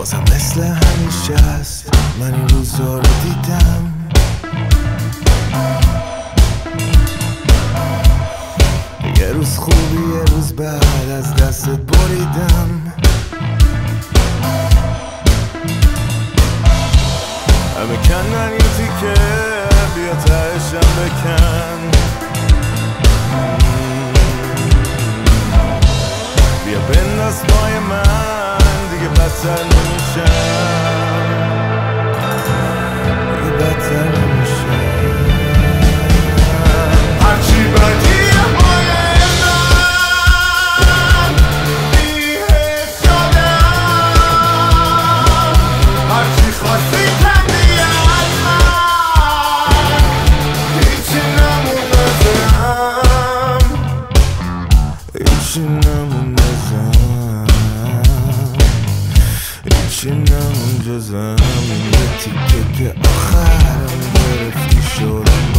بازم مثل همیشه است من این روزا رو دیدم. یه روز خوبی یه روز بعد از دستت بریدم. همه کنن یه تیکه بیا تهشم بکن. بیا بنداز پای من. solution. این یه تیکه که آخرم گرفتی شدم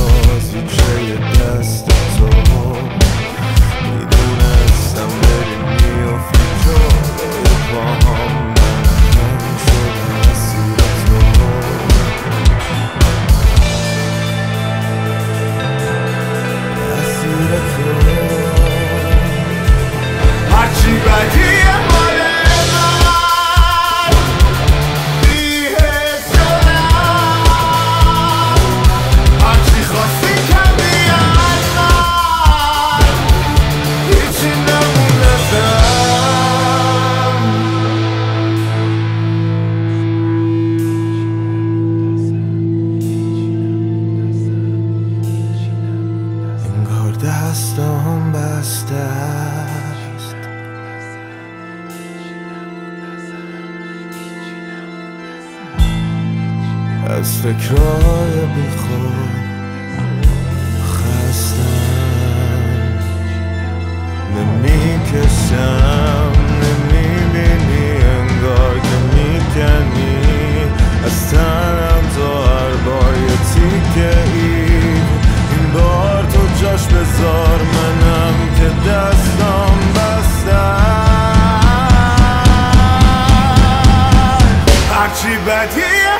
دستام بسته است. از فکرهای بیخود خستم. نمی‌کشم. نمی‌بینی 在天涯